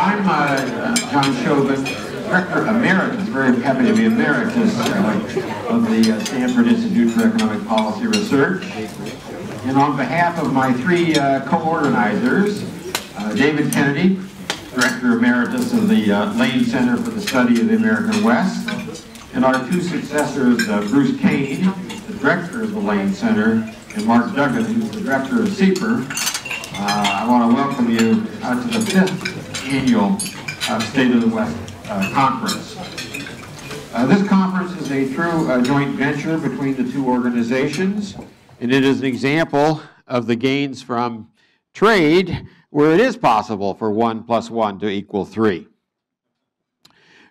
I'm uh, John Shoven, Director Emeritus, very happy to be Emeritus uh, of the uh, Stanford Institute for Economic Policy Research. And on behalf of my three uh, co-organizers, uh, David Kennedy, Director Emeritus of the uh, Lane Center for the Study of the American West, and our two successors, Bruce Cain, the Director of the Lane Center, and Mark Duggan, who's the Director of SIEPR, I want to welcome you to the fifth annual uh, State of the West uh, Conference. Uh, this conference is a true uh, joint venture between the two organizations, and it is an example of the gains from trade where it is possible for one plus one to equal three.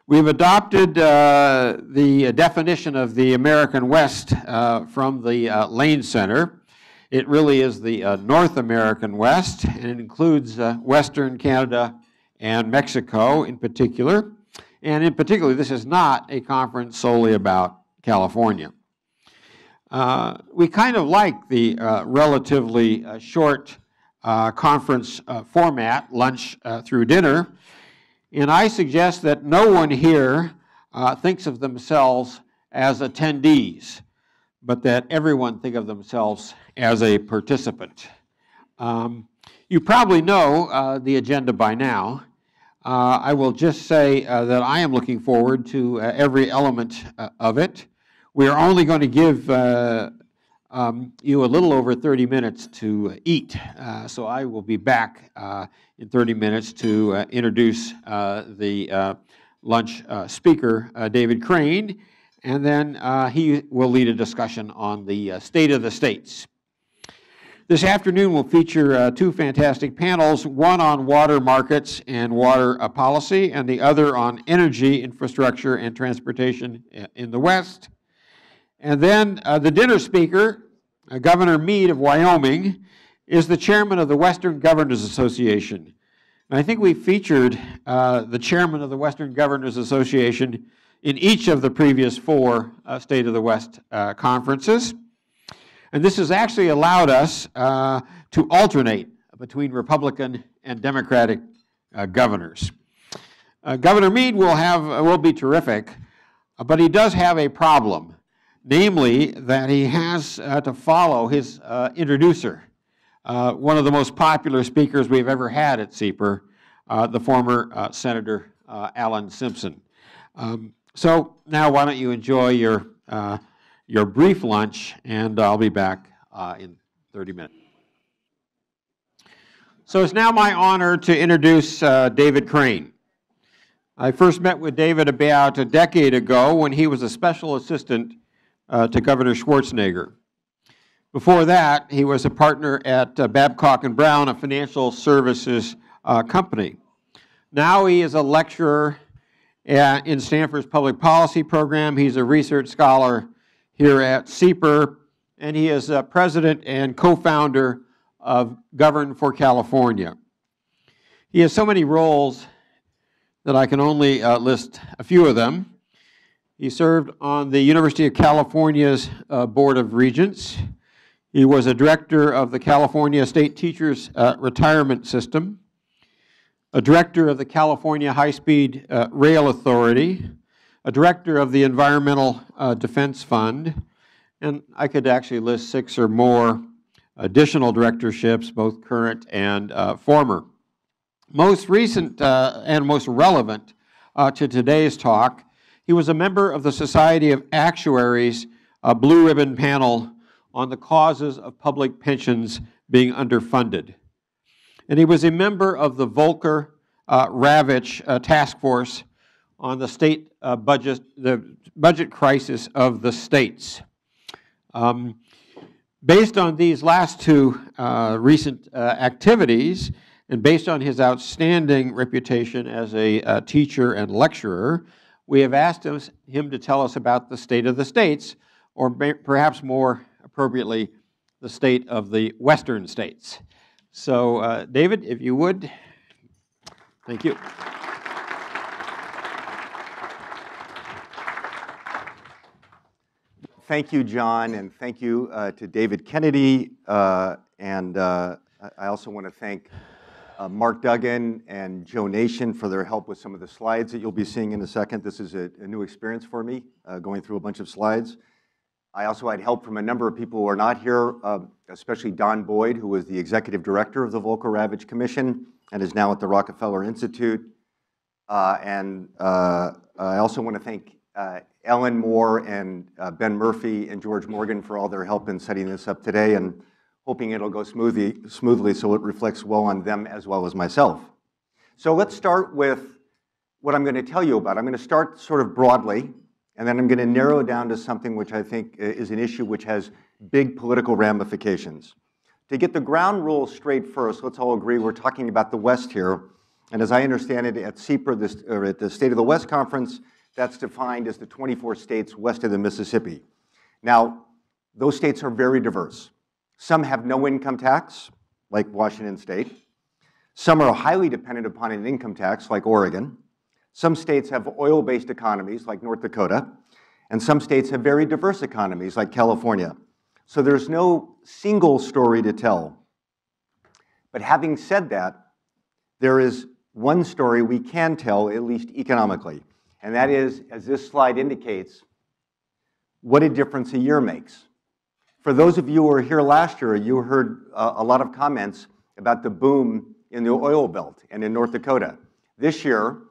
We've adopted the definition of the American West from the Lane Center, it really is the uh, North American West, and it includes uh, Western Canada and Mexico in particular. And in particular, this is not a conference solely about California. Uh, we kind of like the uh, relatively uh, short uh, conference format, lunch through dinner, and I suggest that no one here thinks of themselves as attendees but that everyone think of themselves as a participant. Um, you probably know uh, the agenda by now. Uh, I will just say uh, that I am looking forward to uh, every element uh, of it. We are only going to give uh, um, you a little over 30 minutes to eat, so I will be back in 30 minutes to introduce the lunch speaker, David Crane, and then uh, he will lead a discussion on the uh, state of the states. This afternoon will feature uh, two fantastic panels, one on water markets and water uh, policy, and the other on energy, infrastructure, and transportation uh, in the West. And then uh, the dinner speaker, Governor Mead of Wyoming, is the chairman of the Western Governors Association. And I think we featured the chairman of the Western Governors Association in each of the previous four uh, State of the West uh, conferences. And this has actually allowed us uh, to alternate between Republican and Democratic uh, governors. Uh, Governor Mead will, have, will be terrific, but he does have a problem, namely that he has to follow his introducer, one of the most popular speakers we've ever had at SIEPR, the former Senator Alan Simpson. Um, so now why don't you enjoy your, uh, your brief lunch, and I'll be back uh, in 30 minutes. So it's now my honor to introduce uh, David Crane. I first met with David about a decade ago when he was a special assistant uh, to Governor Schwarzenegger. Before that, he was a partner at uh, Babcock & Brown, a financial services uh, company. Now he is a lecturer in Stanford's public policy program. He's a research scholar here at SIEPR, and he is a president and co-founder of Govern for California. He has so many roles that I can only uh, list a few of them. He served on the University of California's uh, Board of Regents. He was a director of the California State Teachers uh, Retirement System a director of the California High Speed uh, Rail Authority, a director of the Environmental uh, Defense Fund, and I could actually list six or more additional directorships, both current and uh, former. Most recent uh, and most relevant uh, to today's talk, he was a member of the Society of Actuaries Blue Ribbon Panel on the causes of public pensions being underfunded and he was a member of the Volcker uh, Ravitch uh, task force on the state uh, budget, the budget crisis of the states. Um, based on these last two uh, recent uh, activities, and based on his outstanding reputation as a uh, teacher and lecturer, we have asked him to tell us about the state of the states, or perhaps more appropriately, the state of the western states. So, uh, David, if you would. Thank you. Thank you, John, and thank you uh, to David Kennedy. Uh, and uh, I also want to thank uh, Mark Duggan and Joe Nation for their help with some of the slides that you'll be seeing in a second. This is a, a new experience for me, uh, going through a bunch of slides. I also had help from a number of people who are not here, uh, especially Don Boyd, who was the executive director of the Volcker Ravitch Commission and is now at the Rockefeller Institute. Uh, and I also want to thank uh, Ellen Moore and uh, Ben Murphy and George Morgan for all their help in setting this up today and hoping it'll go smoothly, smoothly so it reflects well on them as well as myself. So let's start with what I'm going to tell you about. I'm going to start sort of broadly and then I'm going to narrow down to something which I think is an issue which has big political ramifications. To get the ground rules straight first, let's all agree we're talking about the West here. And as I understand it, at SIEPR, this, or at the State of the West Conference, that's defined as the 24 states west of the Mississippi. Now, those states are very diverse. Some have no income tax, like Washington State. Some are highly dependent upon an income tax, like Oregon. Some states have oil-based economies, like North Dakota, and some states have very diverse economies, like California. So there's no single story to tell. But having said that, there is one story we can tell, at least economically, and that is, as this slide indicates, what a difference a year makes. For those of you who were here last year, you heard uh, a lot of comments about the boom in the oil belt and in North Dakota. This year,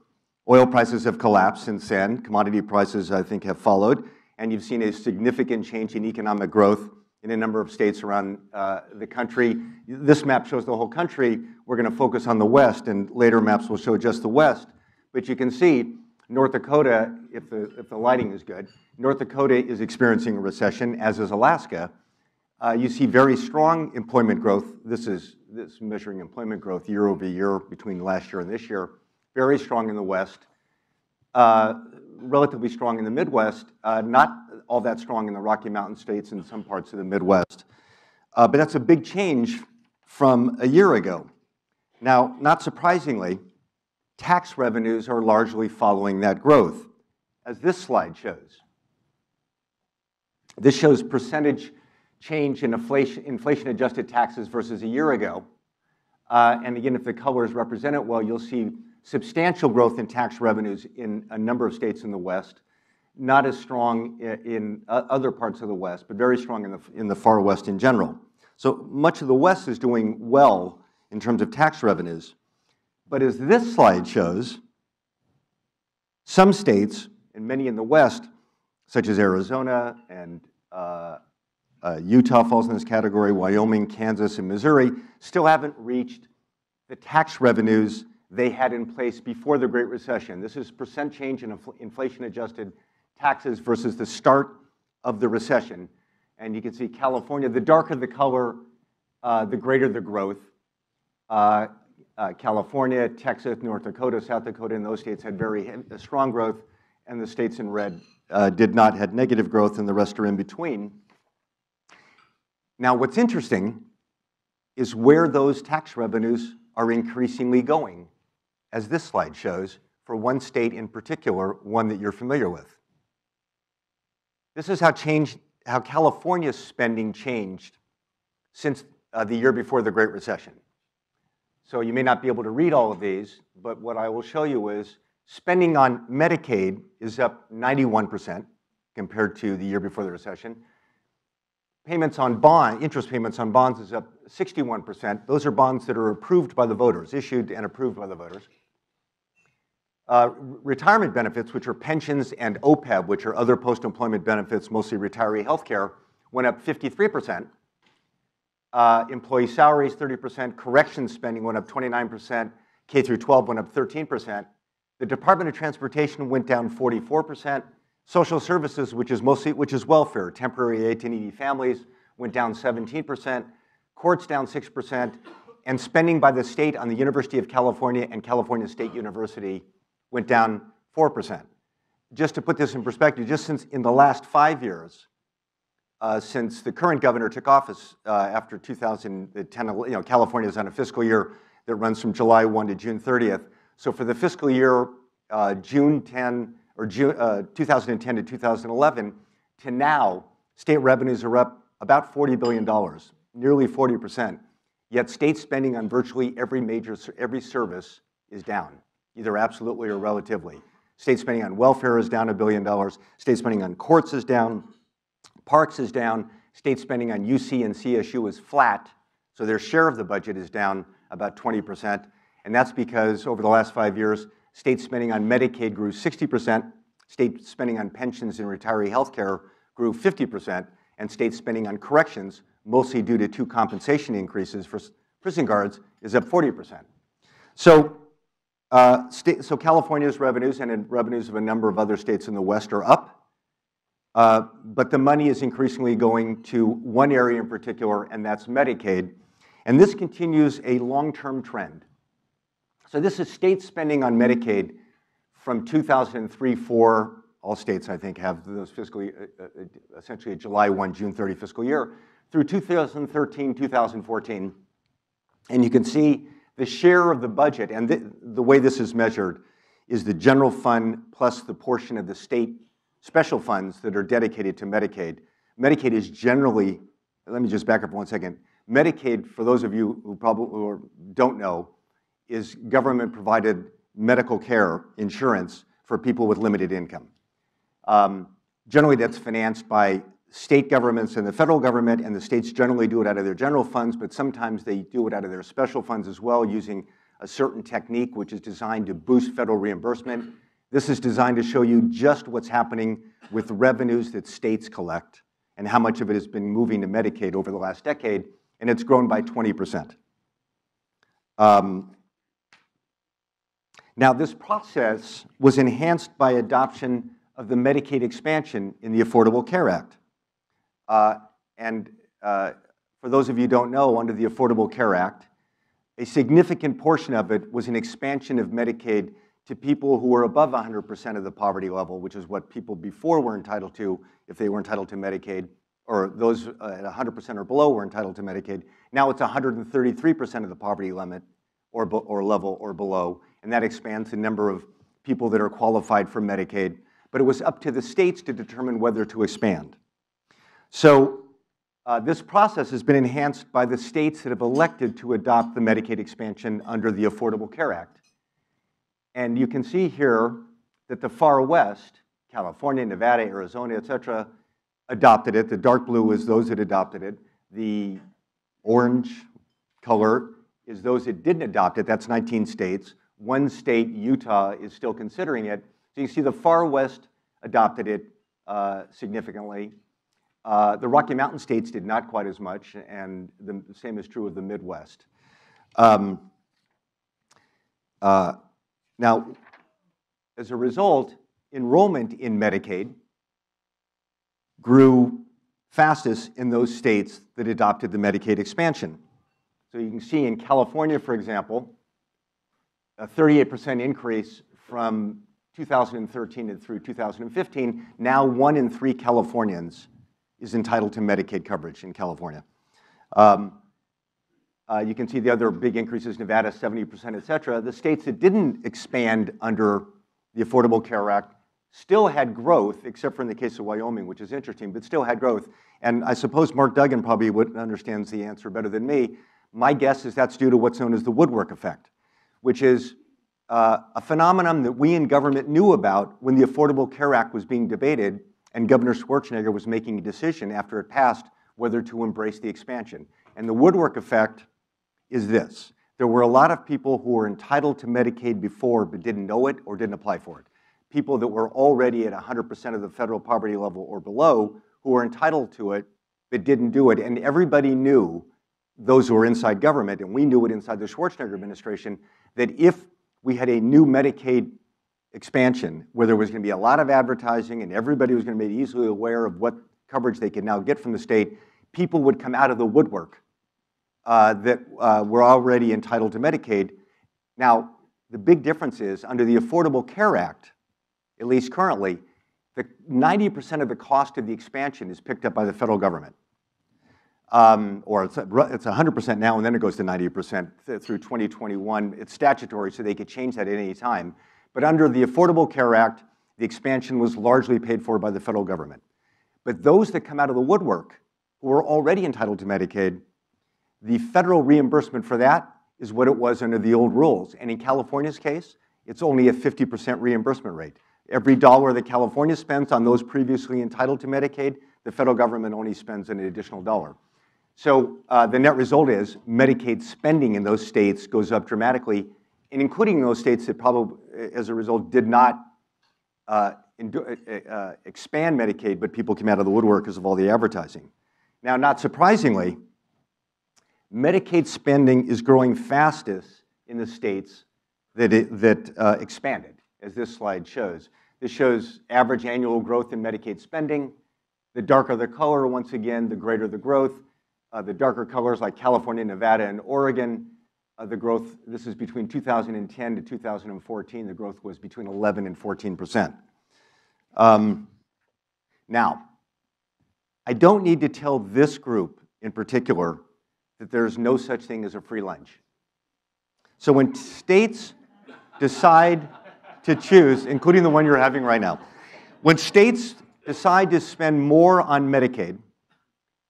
Oil prices have collapsed since then. Commodity prices, I think, have followed. And you've seen a significant change in economic growth in a number of states around uh, the country. This map shows the whole country. We're going to focus on the West, and later maps will show just the West. But you can see North Dakota, if the, if the lighting is good, North Dakota is experiencing a recession, as is Alaska. Uh, you see very strong employment growth. This is this measuring employment growth year over year between last year and this year very strong in the West, uh, relatively strong in the Midwest, uh, not all that strong in the Rocky Mountain states and some parts of the Midwest. Uh, but that's a big change from a year ago. Now, not surprisingly, tax revenues are largely following that growth, as this slide shows. This shows percentage change in inflation, inflation adjusted taxes versus a year ago. Uh, and again, if the colors represent it well, you'll see substantial growth in tax revenues in a number of states in the West, not as strong in other parts of the West, but very strong in the, in the far West in general. So much of the West is doing well in terms of tax revenues. But as this slide shows, some states, and many in the West, such as Arizona and uh, uh, Utah falls in this category, Wyoming, Kansas, and Missouri, still haven't reached the tax revenues they had in place before the Great Recession. This is percent change in inflation adjusted taxes versus the start of the recession. And you can see California, the darker the color, uh, the greater the growth. Uh, uh, California, Texas, North Dakota, South Dakota, and those states had very strong growth, and the states in red uh, did not, had negative growth, and the rest are in between. Now, what's interesting is where those tax revenues are increasingly going as this slide shows, for one state in particular, one that you're familiar with. This is how, changed, how California's spending changed since uh, the year before the Great Recession. So you may not be able to read all of these, but what I will show you is spending on Medicaid is up 91% compared to the year before the recession. Payments on bond, interest payments on bonds is up 61%. Those are bonds that are approved by the voters, issued and approved by the voters. Uh, retirement benefits, which are pensions, and OPEB, which are other post-employment benefits, mostly retiree health care, went up 53%. Uh, employee salaries, 30%. Corrections spending went up 29%. K through 12 went up 13%. The Department of Transportation went down 44%. Social services, which is mostly which is welfare, temporary aid to needy families, went down 17%. Courts down 6%. And spending by the state on the University of California and California State University went down 4%. Just to put this in perspective, just since in the last five years, uh, since the current governor took office uh, after 2010, you know, California is on a fiscal year that runs from July 1 to June 30th. So for the fiscal year uh, June 10 or June, uh, 2010 to 2011 to now, state revenues are up about $40 billion, nearly 40%. Yet state spending on virtually every major every service is down, either absolutely or relatively. State spending on welfare is down a billion dollars. State spending on courts is down. Parks is down. State spending on UC and CSU is flat. So their share of the budget is down about 20%. And that's because over the last five years, state spending on Medicaid grew 60%, state spending on pensions and retiree health care grew 50%, and state spending on corrections, mostly due to two compensation increases for prison guards, is up 40%. So, uh, so California's revenues and revenues of a number of other states in the West are up. Uh, but the money is increasingly going to one area in particular, and that's Medicaid. And this continues a long-term trend. So this is state spending on Medicaid from 2003, 4, all states, I think, have those fiscal, uh, uh, essentially a July 1, June 30 fiscal year, through 2013, 2014. And you can see the share of the budget, and the, the way this is measured is the general fund plus the portion of the state special funds that are dedicated to Medicaid. Medicaid is generally, let me just back up one second. Medicaid, for those of you who probably don't know, is government provided medical care insurance for people with limited income. Um, generally, that's financed by state governments and the federal government, and the states generally do it out of their general funds, but sometimes they do it out of their special funds as well using a certain technique which is designed to boost federal reimbursement. This is designed to show you just what's happening with revenues that states collect and how much of it has been moving to Medicaid over the last decade, and it's grown by 20%. Um, now, this process was enhanced by adoption of the Medicaid expansion in the Affordable Care Act. Uh, and uh, for those of you who don't know, under the Affordable Care Act, a significant portion of it was an expansion of Medicaid to people who were above 100% of the poverty level, which is what people before were entitled to if they were entitled to Medicaid, or those uh, at 100% or below were entitled to Medicaid. Now it's 133% of the poverty limit or, or level or below, and that expands the number of people that are qualified for Medicaid. But it was up to the states to determine whether to expand. So uh, this process has been enhanced by the states that have elected to adopt the Medicaid expansion under the Affordable Care Act. And you can see here that the far west, California, Nevada, Arizona, et cetera, adopted it. The dark blue is those that adopted it. The orange color is those that didn't adopt it. That's 19 states. One state, Utah, is still considering it. So you see the far west adopted it uh, significantly. Uh, the Rocky Mountain states did not quite as much, and the same is true of the Midwest. Um, uh, now, as a result, enrollment in Medicaid grew fastest in those states that adopted the Medicaid expansion. So you can see in California, for example, a 38% increase from 2013 through 2015. Now one in three Californians is entitled to Medicaid coverage in California. Um, uh, you can see the other big increases, Nevada, 70%, et cetera. The states that didn't expand under the Affordable Care Act still had growth, except for in the case of Wyoming, which is interesting, but still had growth. And I suppose Mark Duggan probably would, understands the answer better than me. My guess is that's due to what's known as the woodwork effect, which is uh, a phenomenon that we in government knew about when the Affordable Care Act was being debated and Governor Schwarzenegger was making a decision after it passed whether to embrace the expansion. And the woodwork effect is this. There were a lot of people who were entitled to Medicaid before but didn't know it or didn't apply for it. People that were already at 100% of the federal poverty level or below who were entitled to it but didn't do it. And everybody knew, those who were inside government, and we knew it inside the Schwarzenegger administration, that if we had a new Medicaid expansion where there was going to be a lot of advertising and everybody was going to be easily aware of what coverage they could now get from the state, people would come out of the woodwork uh, that uh, were already entitled to Medicaid. Now, the big difference is under the Affordable Care Act, at least currently, the 90% of the cost of the expansion is picked up by the federal government. Um, or it's, it's 100% now, and then it goes to 90% through 2021. It's statutory, so they could change that at any time. But under the Affordable Care Act, the expansion was largely paid for by the federal government. But those that come out of the woodwork, who are already entitled to Medicaid, The federal reimbursement for that is what it was under the old rules. And in California's case, it's only a 50% reimbursement rate. Every dollar that California spends on those previously entitled to Medicaid, the federal government only spends an additional dollar. So uh, the net result is Medicaid spending in those states goes up dramatically, and including those states that probably, as a result, did not uh, uh, uh, expand Medicaid, but people came out of the woodwork because of all the advertising. Now, not surprisingly, Medicaid spending is growing fastest in the states that, it, that uh, expanded, as this slide shows. This shows average annual growth in Medicaid spending. The darker the color, once again, the greater the growth. Uh, the darker colors like California, Nevada, and Oregon, uh, the growth, this is between 2010 to 2014, the growth was between 11 and 14 percent. Um, now, I don't need to tell this group in particular that there's no such thing as a free lunch. So when states decide to choose, including the one you're having right now, when states decide to spend more on Medicaid,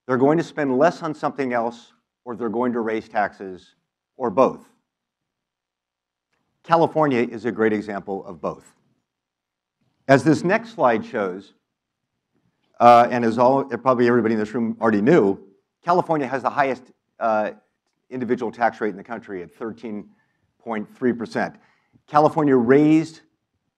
they're going to spend less on something else, or they're going to raise taxes, or both. California is a great example of both. As this next slide shows, uh, and as all, probably everybody in this room already knew, California has the highest uh, individual tax rate in the country at 13.3%. California raised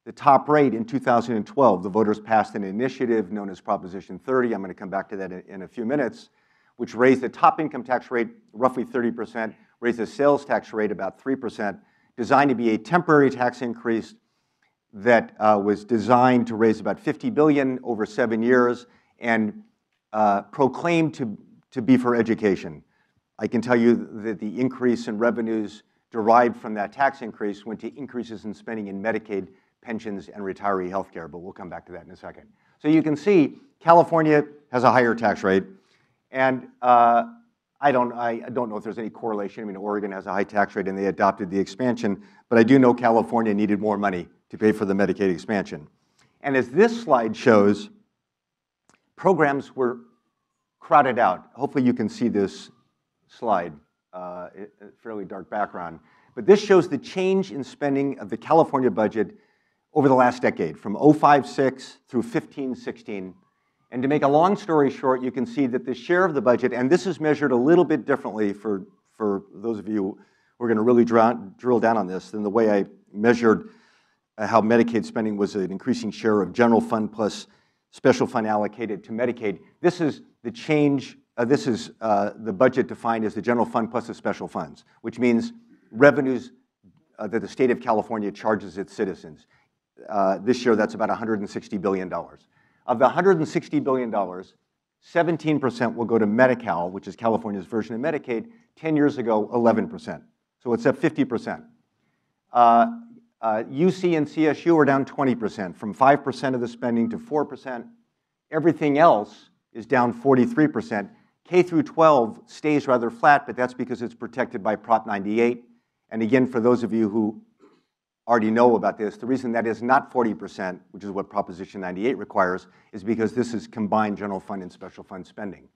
the top rate in 2012. The voters passed an initiative known as Proposition 30. I'm going to come back to that in, in a few minutes, which raised the top income tax rate roughly 30%, raised the sales tax rate about 3%, designed to be a temporary tax increase that uh, was designed to raise about 50 billion over seven years and uh, proclaimed to, to be for education. I can tell you that the increase in revenues derived from that tax increase went to increases in spending in Medicaid pensions, and retiree health care, but we'll come back to that in a second. So you can see California has a higher tax rate, and uh, I, don't, I don't know if there's any correlation. I mean, Oregon has a high tax rate and they adopted the expansion, but I do know California needed more money to pay for the Medicaid expansion. And as this slide shows, programs were crowded out. Hopefully you can see this slide, uh, fairly dark background. But this shows the change in spending of the California budget over the last decade, from 05-6 through 15-16. And to make a long story short, you can see that the share of the budget, and this is measured a little bit differently for, for those of you who are going to really drill down on this than the way I measured uh, how Medicaid spending was an increasing share of general fund plus special fund allocated to Medicaid. This is the change, uh, this is uh, the budget defined as the general fund plus the special funds, which means revenues uh, that the state of California charges its citizens. Uh, this year, that's about $160 billion. Of the $160 billion, 17% will go to Medi-Cal, which is California's version of Medicaid. 10 years ago, 11%. So it's up 50%. Uh, uh, UC and CSU are down 20%, from 5% of the spending to 4%. Everything else is down 43%. K through 12 stays rather flat, but that's because it's protected by Prop 98. And again, for those of you who already know about this. The reason that is not 40%, which is what Proposition 98 requires, is because this is combined general fund and special fund spending.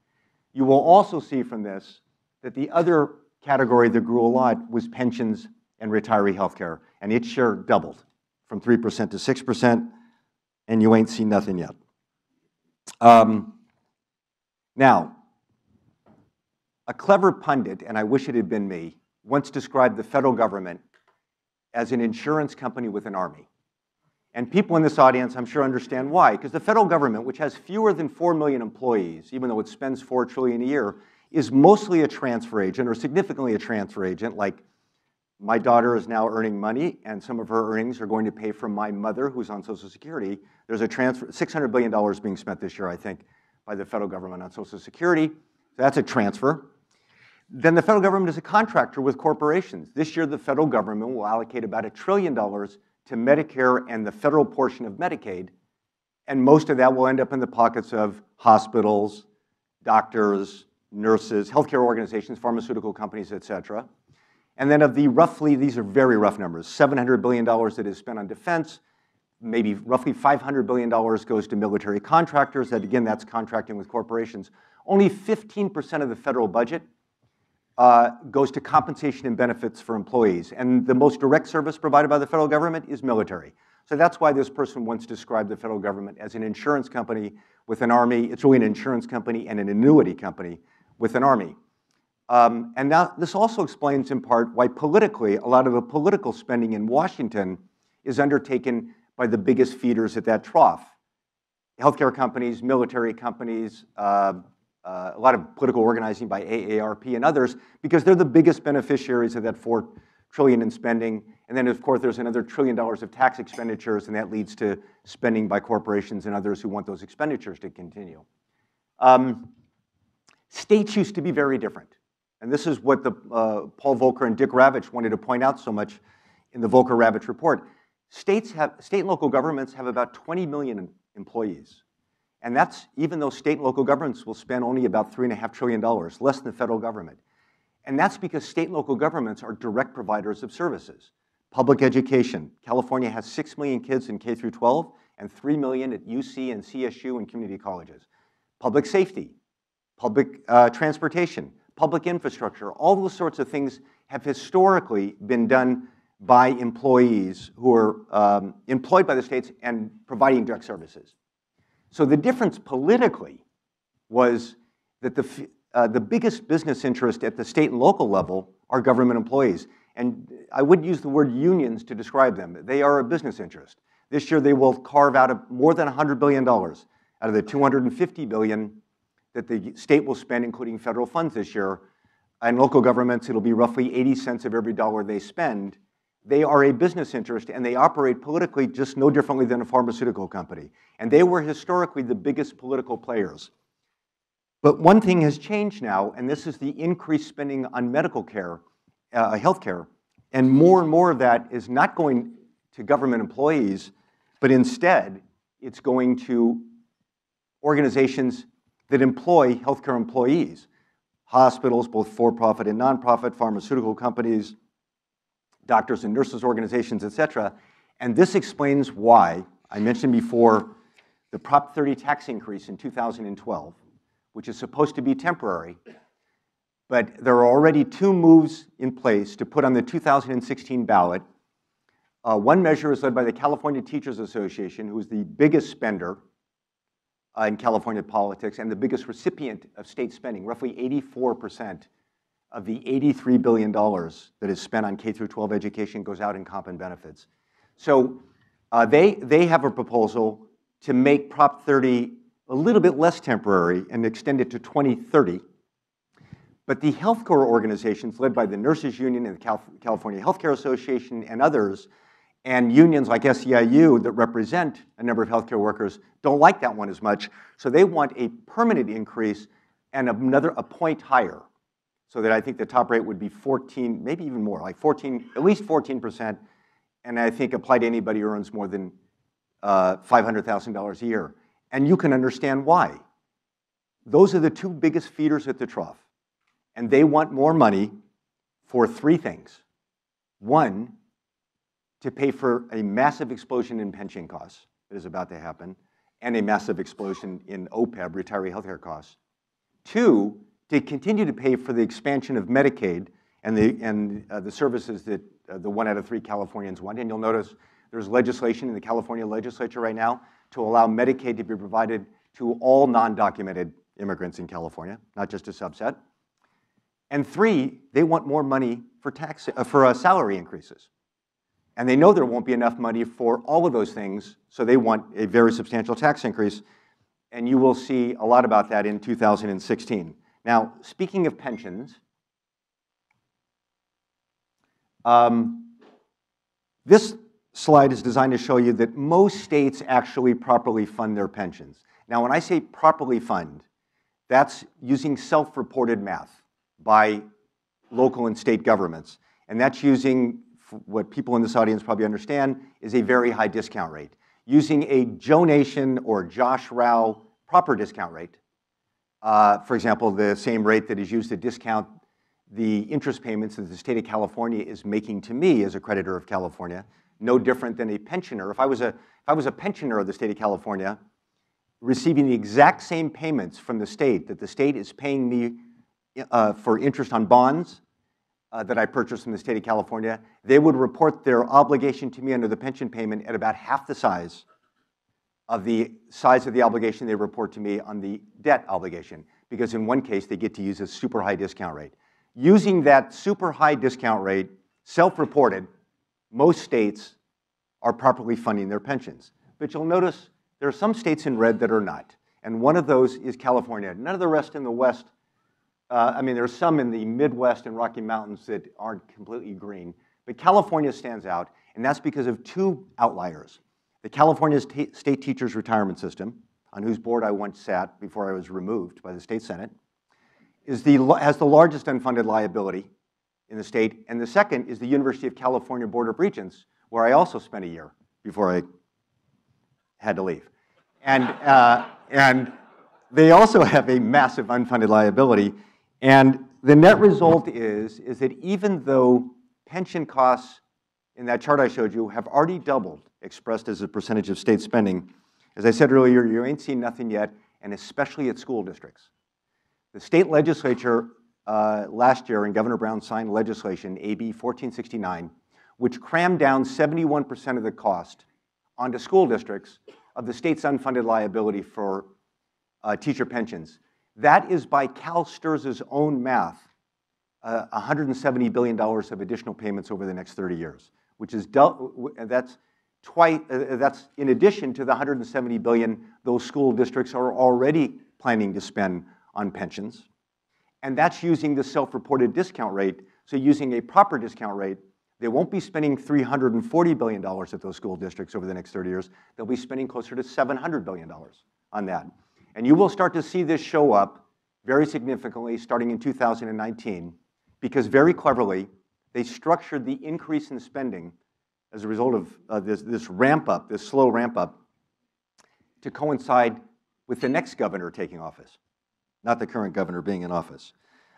You will also see from this that the other category that grew a lot was pensions and retiree health care, and its share doubled from 3% to 6%, and you ain't seen nothing yet. Um, now, a clever pundit, and I wish it had been me, once described the federal government as an insurance company with an army. And people in this audience, I'm sure, understand why. Because the federal government, which has fewer than 4 million employees, even though it spends 4 trillion a year, is mostly a transfer agent or significantly a transfer agent. Like my daughter is now earning money, and some of her earnings are going to pay for my mother, who's on Social Security. There's a transfer, $600 billion being spent this year, I think, by the federal government on Social Security. So that's a transfer. Then the federal government is a contractor with corporations. This year, the federal government will allocate about a trillion dollars to Medicare and the federal portion of Medicaid, and most of that will end up in the pockets of hospitals, doctors, nurses, healthcare organizations, pharmaceutical companies, et cetera. And then of the roughly, these are very rough numbers, $700 billion that is spent on defense, maybe roughly $500 billion goes to military contractors. That again, that's contracting with corporations. Only 15% of the federal budget uh, goes to compensation and benefits for employees. And the most direct service provided by the federal government is military. So that's why this person once described the federal government as an insurance company with an army. It's really an insurance company and an annuity company with an army. Um, and now this also explains in part why politically, a lot of the political spending in Washington is undertaken by the biggest feeders at that trough. Healthcare companies, military companies, uh, uh, a lot of political organizing by AARP and others, because they're the biggest beneficiaries of that four trillion in spending. And then, of course, there's another trillion dollars of tax expenditures, and that leads to spending by corporations and others who want those expenditures to continue. Um, states used to be very different. And this is what the, uh, Paul Volcker and Dick Ravitch wanted to point out so much in the Volcker-Ravitch report. States have, state and local governments have about 20 million employees. And that's even though state and local governments will spend only about $3.5 trillion, less than the federal government. And that's because state and local governments are direct providers of services. Public education. California has 6 million kids in K through 12 and 3 million at UC and CSU and community colleges. Public safety, public uh, transportation, public infrastructure, all those sorts of things have historically been done by employees who are um, employed by the states and providing direct services. So the difference politically was that the, uh, the biggest business interest at the state and local level are government employees. And I would use the word unions to describe them. They are a business interest. This year they will carve out a, more than $100 billion out of the $250 billion that the state will spend, including federal funds this year. And local governments, it'll be roughly 80 cents of every dollar they spend. They are a business interest and they operate politically just no differently than a pharmaceutical company. And they were historically the biggest political players. But one thing has changed now, and this is the increased spending on medical care, uh, health care. And more and more of that is not going to government employees, but instead it's going to organizations that employ healthcare employees, hospitals, both for-profit and nonprofit, pharmaceutical companies, doctors and nurses organizations, et cetera. And this explains why, I mentioned before, the Prop 30 tax increase in 2012 which is supposed to be temporary, but there are already two moves in place to put on the 2016 ballot. Uh, one measure is led by the California Teachers Association, who is the biggest spender uh, in California politics and the biggest recipient of state spending. Roughly 84% of the $83 billion that is spent on K through 12 education goes out in comp and benefits. So uh, they, they have a proposal to make Prop 30 a little bit less temporary and extend it to 2030. But the healthcare organizations led by the Nurses Union and the California Healthcare Association and others, and unions like SEIU that represent a number of healthcare workers, don't like that one as much. So they want a permanent increase and another a point higher. So that I think the top rate would be 14, maybe even more, like 14, at least 14%. And I think apply to anybody who earns more than uh, $500,000 a year and you can understand why. Those are the two biggest feeders at the trough, and they want more money for three things. One, to pay for a massive explosion in pension costs that is about to happen, and a massive explosion in OPEB, retiree healthcare costs. Two, to continue to pay for the expansion of Medicaid and the, and, uh, the services that uh, the one out of three Californians want. And you'll notice there's legislation in the California legislature right now to allow Medicaid to be provided to all non-documented immigrants in California, not just a subset. And three, they want more money for, tax, uh, for uh, salary increases. And they know there won't be enough money for all of those things, so they want a very substantial tax increase. And you will see a lot about that in 2016. Now, speaking of pensions, um, this slide is designed to show you that most states actually properly fund their pensions. Now, when I say properly fund, that's using self-reported math by local and state governments. And that's using what people in this audience probably understand is a very high discount rate. Using a Joe Nation or Josh Rauh proper discount rate, uh, for example, the same rate that is used to discount the interest payments that the state of California is making to me as a creditor of California, no different than a pensioner. If I was a, if I was a pensioner of the state of California, receiving the exact same payments from the state that the state is paying me uh, for interest on bonds uh, that I purchased from the state of California, they would report their obligation to me under the pension payment at about half the size of the size of the obligation they report to me on the debt obligation, because in one case they get to use a super high discount rate. Using that super high discount rate, self-reported, most states are properly funding their pensions. But you'll notice there are some states in red that are not. And one of those is California. None of the rest in the West, uh, I mean, there are some in the Midwest and Rocky Mountains that aren't completely green. But California stands out, and that's because of two outliers. The California State Teachers Retirement System, on whose board I once sat before I was removed by the state senate, is the, has the largest unfunded liability in the state. And the second is the University of California Board of Regents, where I also spent a year before I had to leave. And, uh, and they also have a massive unfunded liability. And the net result is, is that even though pension costs in that chart I showed you have already doubled, expressed as a percentage of state spending, as I said earlier, you ain't seen nothing yet, and especially at school districts. The state legislature uh, last year, and Governor Brown signed legislation, AB 1469, which crammed down 71% of the cost onto school districts of the state's unfunded liability for uh, teacher pensions. That is by Cal STRS's own math, uh, $170 billion of additional payments over the next 30 years, which is that's twice, uh, that's in addition to the 170 billion those school districts are already planning to spend on pensions. And that's using the self-reported discount rate. So using a proper discount rate, they won't be spending $340 billion at those school districts over the next 30 years. They'll be spending closer to $700 billion on that. And you will start to see this show up very significantly starting in 2019 because very cleverly, they structured the increase in spending as a result of uh, this, this ramp up, this slow ramp up, to coincide with the next governor taking office, not the current governor being in office.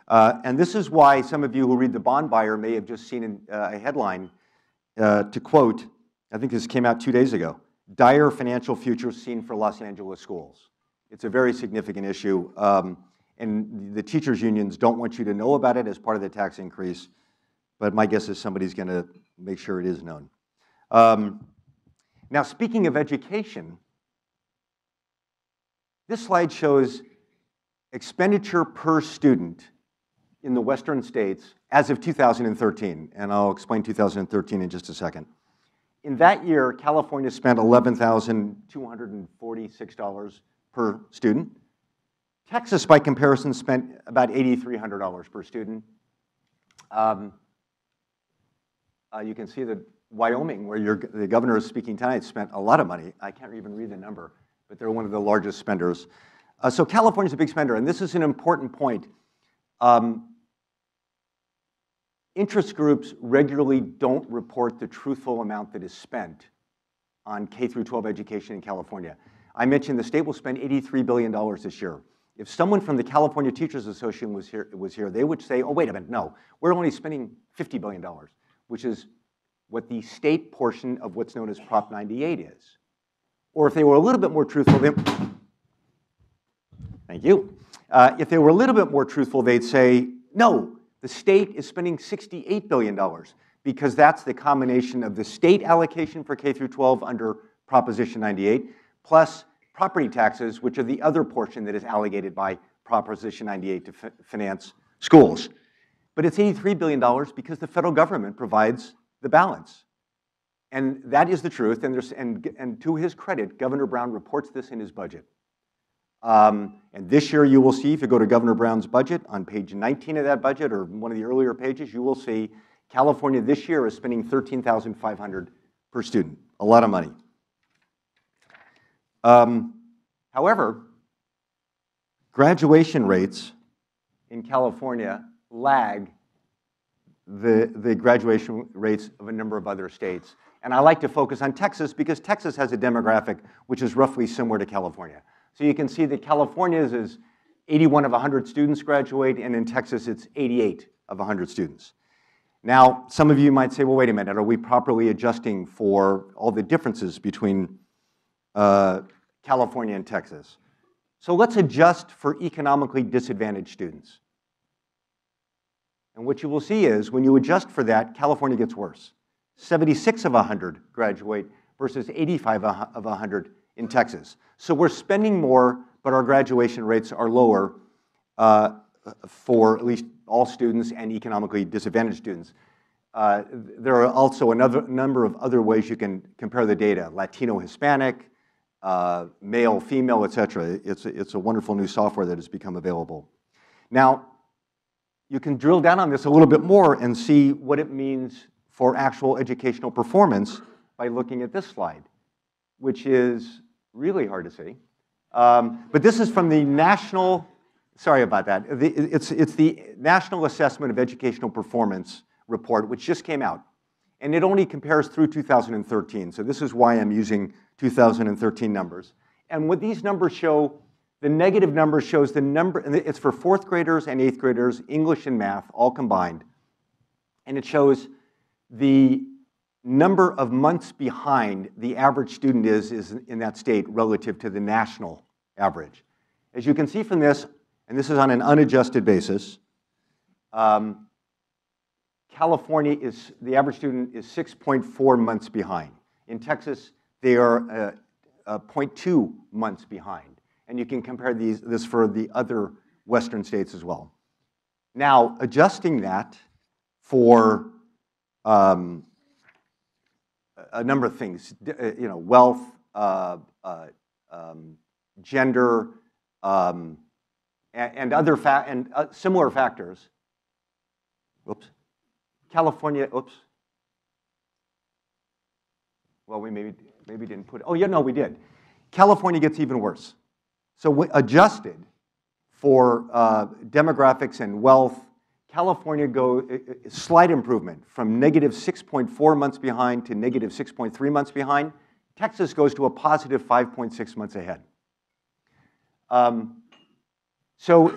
Uh, and this is why some of you who read the bond buyer may have just seen in, uh, a headline uh, to quote, I think this came out two days ago, dire financial future seen for Los Angeles schools. It's a very significant issue. Um, and the teachers unions don't want you to know about it as part of the tax increase, but my guess is somebody's going to make sure it is known. Um, now, speaking of education, this slide shows expenditure per student in the western states as of 2013, and I'll explain 2013 in just a second. In that year, California spent $11,246 per student. Texas, by comparison, spent about $8,300 per student. Um, uh, you can see that Wyoming, where the governor is speaking tonight, spent a lot of money. I can't even read the number, but they're one of the largest spenders. Uh, so California's a big spender, and this is an important point. Um, interest groups regularly don't report the truthful amount that is spent on K through 12 education in California. I mentioned the state will spend $83 billion this year. If someone from the California Teachers Association was here, was here, they would say, oh, wait a minute, no, we're only spending $50 billion, which is what the state portion of what's known as Prop 98 is. Or if they were a little bit more truthful, they, thank you. Uh, if they were a little bit more truthful, they'd say, no, the state is spending $68 billion because that's the combination of the state allocation for K through 12 under Proposition 98 plus property taxes, which are the other portion that is allocated by Proposition 98 to finance schools. But it's $83 billion because the federal government provides the balance. And that is the truth. And, and, and to his credit, Governor Brown reports this in his budget. Um, and this year you will see, if you go to Governor Brown's budget, on page 19 of that budget, or one of the earlier pages, you will see California this year is spending 13500 per student, a lot of money. Um, however, graduation rates in California lag the, the graduation rates of a number of other states. And I like to focus on Texas because Texas has a demographic which is roughly similar to California. So you can see that California's is 81 of 100 students graduate, and in Texas it's 88 of 100 students. Now, some of you might say, well, wait a minute, are we properly adjusting for all the differences between uh, California and Texas? So let's adjust for economically disadvantaged students. And what you will see is when you adjust for that, California gets worse. 76 of 100 graduate versus 85 of 100 in Texas. So we're spending more, but our graduation rates are lower uh, for at least all students and economically disadvantaged students. Uh, there are also another number of other ways you can compare the data, Latino, Hispanic, uh, male, female, et cetera. It's, it's a wonderful new software that has become available. Now, you can drill down on this a little bit more and see what it means for actual educational performance by looking at this slide, which is really hard to see. Um, but this is from the National, sorry about that, it's, it's the National Assessment of Educational Performance report, which just came out. And it only compares through 2013. So this is why I'm using 2013 numbers. And what these numbers show, the negative number shows the number, it's for fourth graders and eighth graders, English and math, all combined. And it shows the number of months behind the average student is, is in that state relative to the national average. As you can see from this, and this is on an unadjusted basis, um, California is, the average student is 6.4 months behind. In Texas, they are uh, uh, 0.2 months behind. And you can compare these, this for the other Western states as well. Now, adjusting that for um, a number of things, uh, you know, wealth, uh, uh, um, gender, um, and, and, other and uh, similar factors. Oops. California, oops. Well, we maybe, maybe didn't put, it. oh yeah, no, we did. California gets even worse. So adjusted for uh, demographics and wealth, California go slight improvement from negative 6.4 months behind to negative 6.3 months behind. Texas goes to a positive 5.6 months ahead. Um, so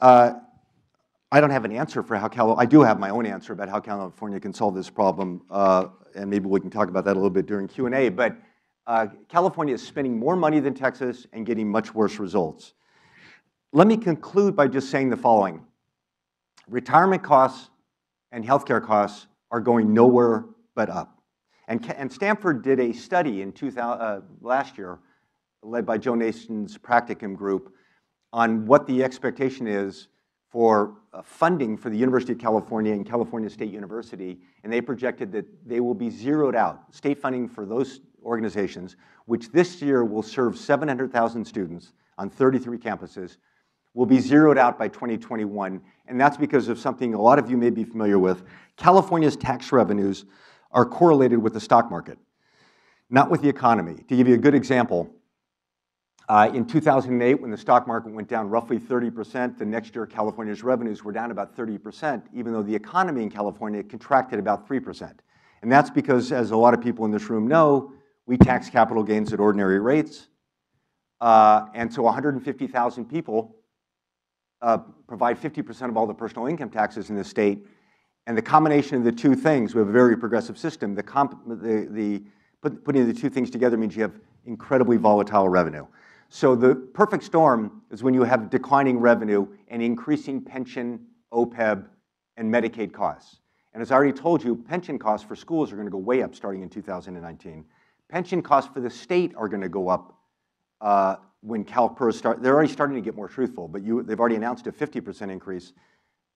uh, I don't have an answer for how Cal. I do have my own answer about how California can solve this problem, uh, and maybe we can talk about that a little bit during Q and A. But uh, California is spending more money than Texas and getting much worse results. Let me conclude by just saying the following: retirement costs and healthcare costs are going nowhere but up. And, and Stanford did a study in 2000, uh, last year, led by Joe Nation's Practicum group, on what the expectation is for uh, funding for the University of California and California State University, and they projected that they will be zeroed out, state funding for those organizations, which this year will serve 700,000 students on 33 campuses, will be zeroed out by 2021, and that's because of something a lot of you may be familiar with. California's tax revenues are correlated with the stock market, not with the economy. To give you a good example, uh, in 2008, when the stock market went down roughly 30%, the next year California's revenues were down about 30%, even though the economy in California contracted about 3%. And that's because, as a lot of people in this room know, we tax capital gains at ordinary rates. Uh, and so 150,000 people uh, provide 50% of all the personal income taxes in the state. And the combination of the two things, we have a very progressive system, the, the, the put, putting the two things together means you have incredibly volatile revenue. So the perfect storm is when you have declining revenue and increasing pension, OPEB, and Medicaid costs. And as I already told you, pension costs for schools are going to go way up starting in 2019. Pension costs for the state are going to go up uh, when CalPERS start. They're already starting to get more truthful, but you, they've already announced a 50% increase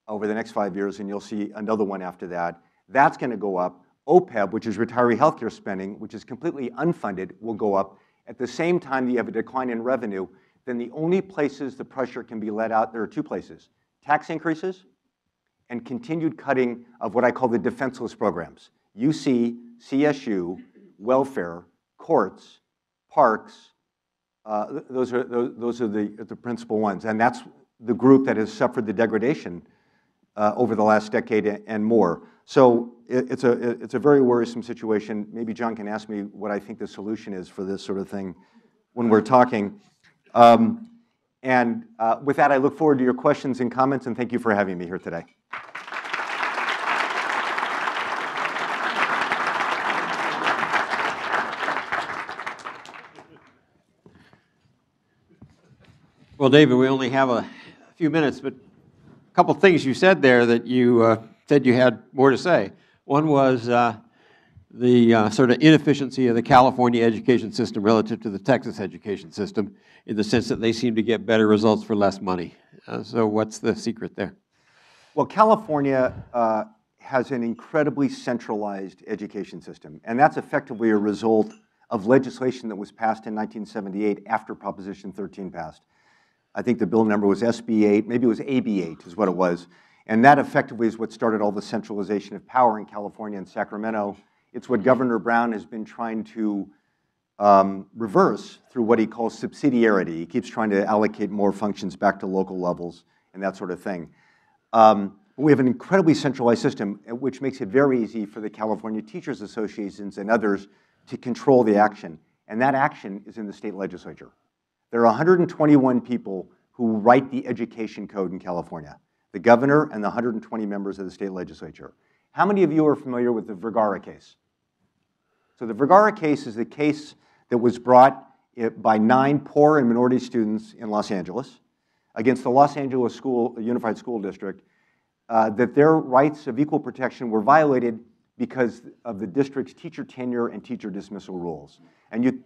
over the next five years, and you'll see another one after that. That's going to go up. OPEB, which is retiree healthcare spending, which is completely unfunded, will go up. At the same time you have a decline in revenue, then the only places the pressure can be let out, there are two places, tax increases and continued cutting of what I call the defenseless programs. UC, CSU, welfare, courts, parks, uh, those are, those, those are the, the principal ones. And that's the group that has suffered the degradation uh, over the last decade and more. So it, it's, a, it's a very worrisome situation. Maybe John can ask me what I think the solution is for this sort of thing when we're talking. Um, and uh, with that, I look forward to your questions and comments, and thank you for having me here today. Well, David, we only have a few minutes, but a couple things you said there that you uh, said you had more to say. One was uh, the uh, sort of inefficiency of the California education system relative to the Texas education system in the sense that they seem to get better results for less money. Uh, so what's the secret there? Well, California uh, has an incredibly centralized education system, and that's effectively a result of legislation that was passed in 1978 after Proposition 13 passed. I think the bill number was SB 8, maybe it was AB 8 is what it was. And that effectively is what started all the centralization of power in California and Sacramento. It's what Governor Brown has been trying to um, reverse through what he calls subsidiarity. He keeps trying to allocate more functions back to local levels and that sort of thing. Um, we have an incredibly centralized system, uh, which makes it very easy for the California Teachers Associations and others to control the action. And that action is in the state legislature. There are 121 people who write the education code in California, the governor and the 120 members of the state legislature. How many of you are familiar with the Vergara case? So the Vergara case is the case that was brought by nine poor and minority students in Los Angeles against the Los Angeles School, Unified School District, uh, that their rights of equal protection were violated because of the district's teacher tenure and teacher dismissal rules. And you,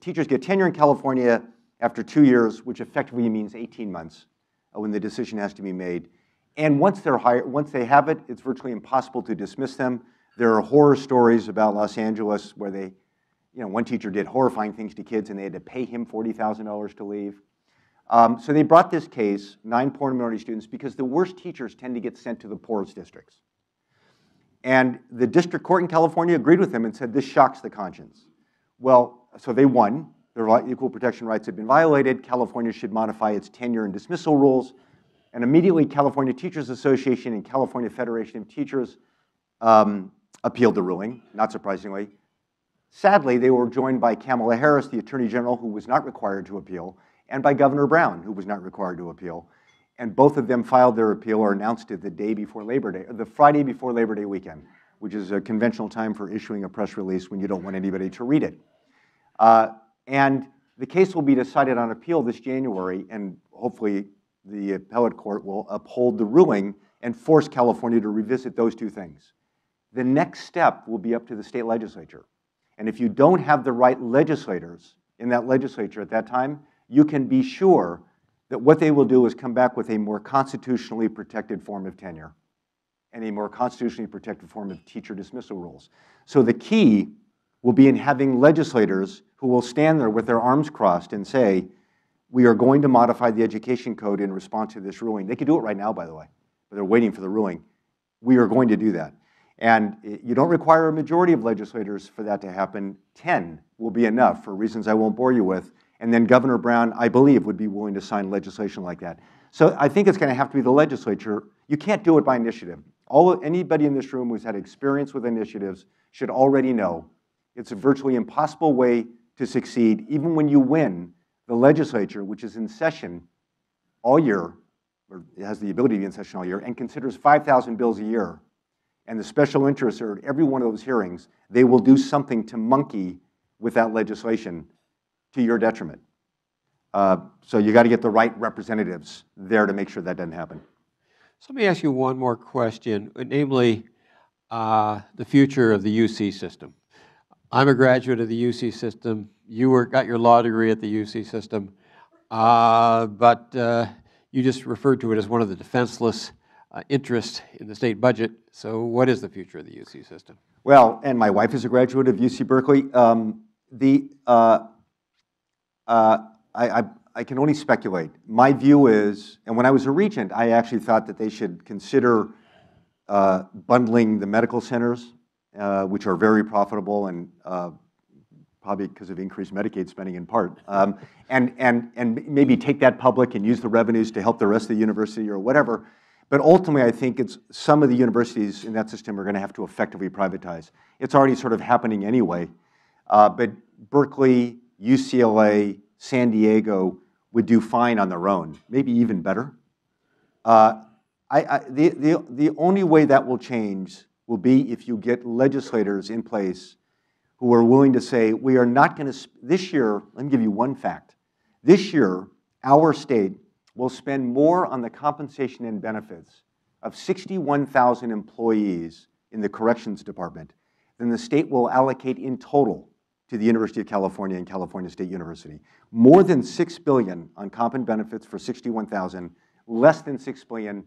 teachers get tenure in California after two years, which effectively means 18 months uh, when the decision has to be made. And once, they're hired, once they have it, it's virtually impossible to dismiss them. There are horror stories about Los Angeles where they, you know, one teacher did horrifying things to kids and they had to pay him $40,000 to leave. Um, so they brought this case, nine poor minority students, because the worst teachers tend to get sent to the poorest districts. And the district court in California agreed with them and said, this shocks the conscience. Well, so they won. Their equal protection rights had been violated. California should modify its tenure and dismissal rules. And immediately, California Teachers Association and California Federation of Teachers um, appealed the ruling, not surprisingly. Sadly, they were joined by Kamala Harris, the Attorney General, who was not required to appeal, and by Governor Brown, who was not required to appeal. And both of them filed their appeal or announced it the day before Labor Day, the Friday before Labor Day weekend, which is a conventional time for issuing a press release when you don't want anybody to read it. Uh, and the case will be decided on appeal this January, and hopefully the appellate court will uphold the ruling and force California to revisit those two things. The next step will be up to the state legislature. And if you don't have the right legislators in that legislature at that time, you can be sure that what they will do is come back with a more constitutionally protected form of tenure and a more constitutionally protected form of teacher dismissal rules. So the key will be in having legislators who will stand there with their arms crossed and say, we are going to modify the education code in response to this ruling. They could do it right now, by the way, but they're waiting for the ruling. We are going to do that. And you don't require a majority of legislators for that to happen. 10 will be enough for reasons I won't bore you with. And then Governor Brown, I believe, would be willing to sign legislation like that. So I think it's going to have to be the legislature. You can't do it by initiative. All, anybody in this room who's had experience with initiatives should already know it's a virtually impossible way to succeed, even when you win the legislature, which is in session all year, or has the ability to be in session all year, and considers 5,000 bills a year, and the special interests are at every one of those hearings, they will do something to monkey with that legislation to your detriment. Uh, so you got to get the right representatives there to make sure that doesn't happen. So let me ask you one more question, namely uh, the future of the UC system. I'm a graduate of the UC system. You were, got your law degree at the UC system, uh, but uh, you just referred to it as one of the defenseless uh, interests in the state budget. So what is the future of the UC system? Well, and my wife is a graduate of UC Berkeley. Um, the, uh, uh, I, I, I can only speculate. My view is, and when I was a regent, I actually thought that they should consider uh, bundling the medical centers which are very profitable and uh, probably because of increased Medicaid spending in part, um, and, and, and maybe take that public and use the revenues to help the rest of the university or whatever. But ultimately, I think it's some of the universities in that system are going to have to effectively privatize. It's already sort of happening anyway. Uh, but Berkeley, UCLA, San Diego would do fine on their own, maybe even better. Uh, I, I, the, the, the only way that will change will be if you get legislators in place who are willing to say, we are not going to, this year, let me give you one fact. This year, our state will spend more on the compensation and benefits of 61,000 employees in the corrections department than the state will allocate in total to the University of California and California State University. More than 6 billion on comp and benefits for 61,000, less than $6 billion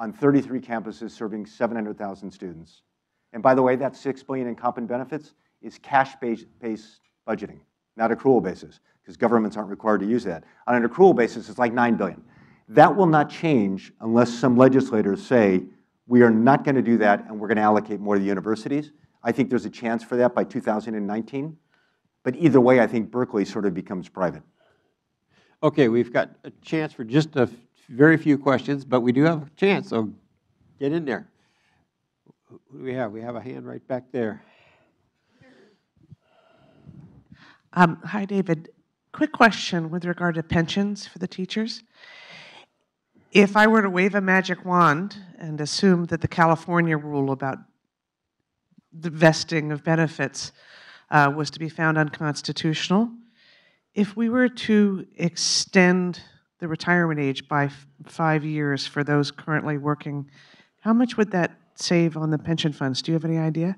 on 33 campuses serving 700,000 students. And by the way, that 6 billion in comp and benefits is cash-based budgeting, not accrual basis, because governments aren't required to use that. On an accrual basis, it's like 9 billion. That will not change unless some legislators say, we are not going to do that and we're going to allocate more to the universities. I think there's a chance for that by 2019. But either way, I think Berkeley sort of becomes private. Okay, we've got a chance for just a very few questions, but we do have a chance, so get in there. Who do we have? We have a hand right back there. Um, Hi, David. Quick question with regard to pensions for the teachers. If I were to wave a magic wand and assume that the California rule about the vesting of benefits uh, was to be found unconstitutional, if we were to extend the retirement age by f- five years for those currently working, how much would that save on the pension funds? Do you have any idea?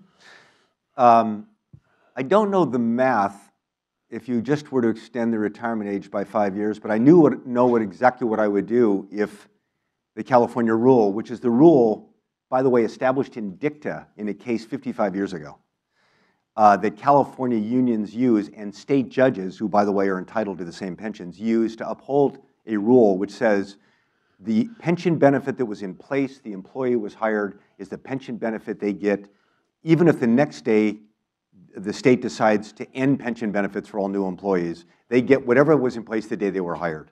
Um, I don't know the math if you just were to extend the retirement age by five years, but I knew what, know what exactly what I would do if the California rule, which is the rule, by the way, established in dicta in a case 55 years ago, uh, that California unions use and state judges, who, by the way, are entitled to the same pensions, use to uphold a rule which says the pension benefit that was in place, the employee was hired, is the pension benefit they get, even if the next day the state decides to end pension benefits for all new employees, they get whatever was in place the day they were hired,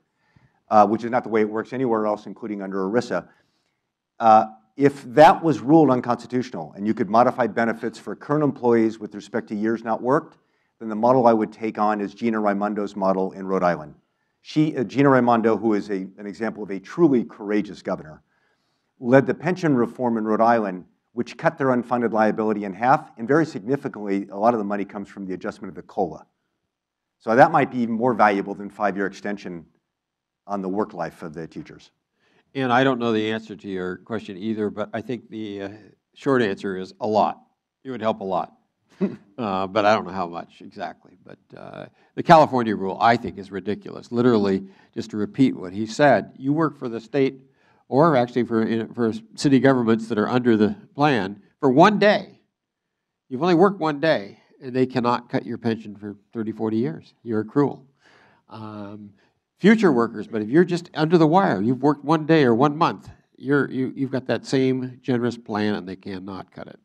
uh, which is not the way it works anywhere else, including under ERISA. Uh, if that was ruled unconstitutional and you could modify benefits for current employees with respect to years not worked, then the model I would take on is Gina Raimondo's model in Rhode Island. She, uh, Gina Raimondo, who is a, an example of a truly courageous governor, led the pension reform in Rhode Island which cut their unfunded liability in half, and very significantly, a lot of the money comes from the adjustment of the COLA. So that might be even more valuable than five-year extension on the work life of the teachers. And I don't know the answer to your question either, but I think the uh, short answer is a lot. It would help a lot. uh, but I don't know how much exactly. But uh, the California rule, I think, is ridiculous. Literally, just to repeat what he said, you work for the state or actually for, for city governments that are under the plan, for one day. You've only worked one day, and they cannot cut your pension for 30, 40 years. You're accrual. Um, future workers, but if you're just under the wire, you've worked one day or one month, you're, you, you've got that same generous plan, and they cannot cut it.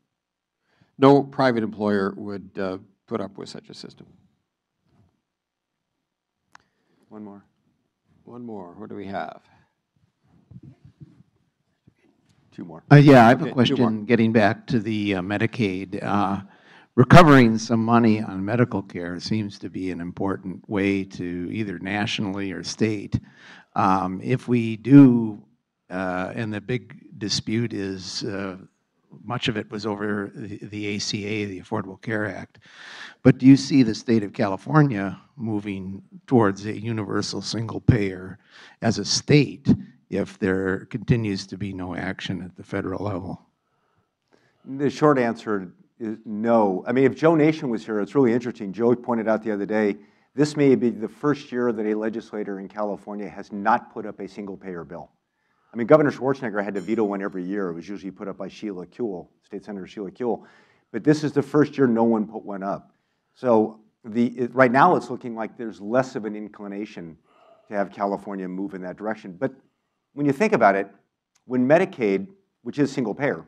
No private employer would uh, put up with such a system. One more. One more. What do we have? Two more. Uh, yeah, I have Okay, a question, getting back to the uh, Medicaid. Uh, Recovering some money on medical care seems to be an important way to either nationally or state. Um, If we do, uh, and the big dispute is, uh, much of it was over the the ACA, the Affordable Care Act. But do you see the state of California moving towards a universal single payer as a state if there continues to be no action at the federal level? The short answer is no. I mean, if Joe Nation was here, it's really interesting. Joe pointed out the other day, this may be the first year that a legislator in California has not put up a single-payer bill. I mean, Governor Schwarzenegger had to veto one every year. It was usually put up by Sheila Kuehl, State Senator Sheila Kuehl. But this is the first year no one put one up. So the, it, right now it's looking like there's less of an inclination to have California move in that direction. But when you think about it, when Medicaid, which is single payer,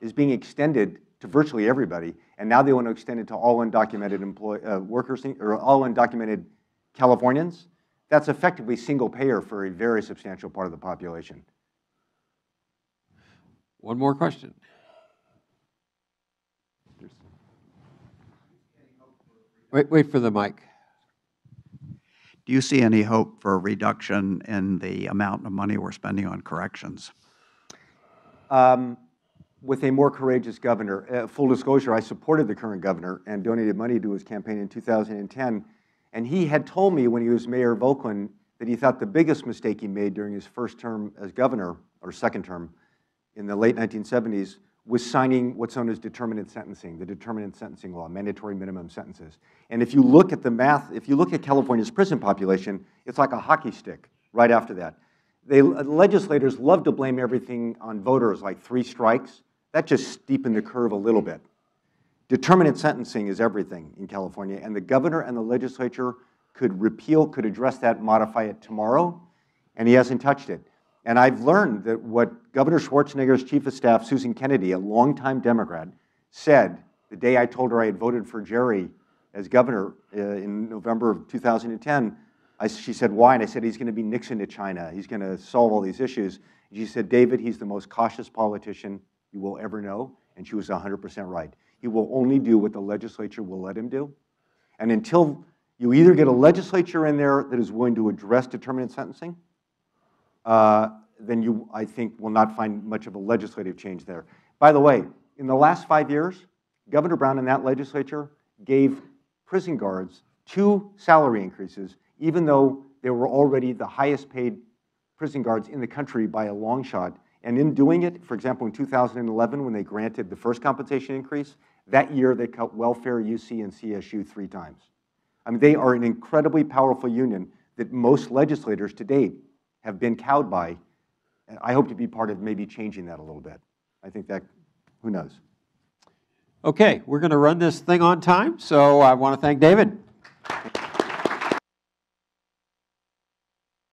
is being extended to virtually everybody, and now they want to extend it to all undocumented employ, uh, workers or all undocumented Californians, that's effectively single payer for a very substantial part of the population. One more question. Wait, wait for the mic. Do you see any hope for a reduction in the amount of money we're spending on corrections? Um, with a more courageous governor, uh, full disclosure, I supported the current governor and donated money to his campaign in 2010. And he had told me when he was mayor of Oakland that he thought the biggest mistake he made during his first term as governor, or second term, in the late 1970s, was signing what's known as determinate sentencing, the determinate sentencing law, mandatory minimum sentences. And if you look at the math, if you look at California's prison population, it's like a hockey stick right after that. They, uh, legislators love to blame everything on voters, like three strikes. That just steepened the curve a little bit. Determinate sentencing is everything in California, and the governor and the legislature could repeal, could address that, modify it tomorrow, and he hasn't touched it. And I've learned that what Governor Schwarzenegger's chief of staff, Susan Kennedy, a longtime Democrat, said the day I told her I had voted for Jerry as governor uh, in November of 2010, I, she said, why? And I said, he's going to be Nixon to China. He's going to solve all these issues. And she said, David, he's the most cautious politician you will ever know. And she was 100% right. He will only do what the legislature will let him do. And until you either get a legislature in there that is willing to address determinate sentencing, uh, then you, I think, will not find much of a legislative change there. By the way, in the last five years, Governor Brown and that legislature gave prison guards two salary increases, even though they were already the highest paid prison guards in the country by a long shot. And in doing it, for example, in 2011, when they granted the first compensation increase, that year they cut welfare, UC, and CSU three times. I mean, they are an incredibly powerful union that most legislators to date have been cowed by. And I hope to be part of maybe changing that a little bit. I think that, who knows? Okay, we're going to run this thing on time, so I want to thank David.